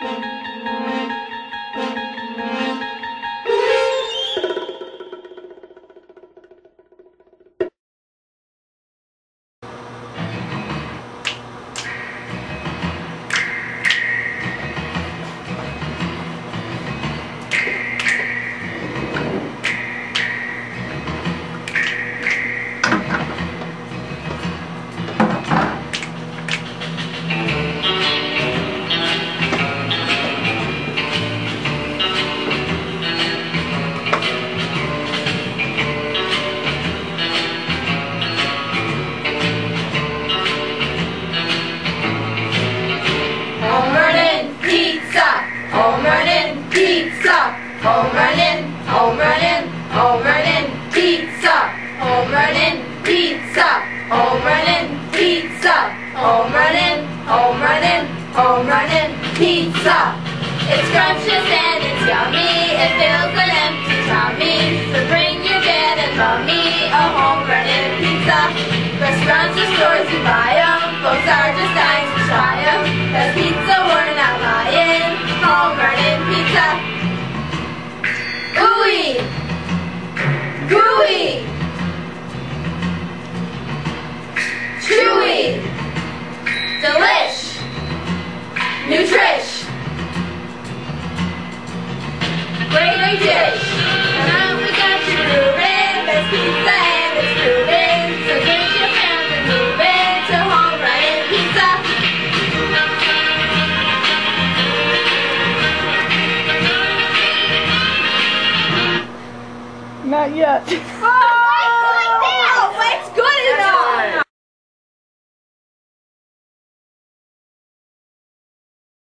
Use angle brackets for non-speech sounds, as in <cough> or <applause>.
Home Home Run Inn pizza, Home Run Inn, home running, Home Run Inn pizza. It's scrumptious and it's yummy, it fills an empty tummy. So bring your dad and mommy a Home Run Inn pizza. Restaurants or stores you buy 'em, folks are just dying to try 'em. Cause pizza we're not lying, home running pizza. Gooey! gooey, nutrish. Great dish. Now we got you grooving. Best pizza and it's proven. So get your family moving to home running pizza. Not yet. <laughs> Oh,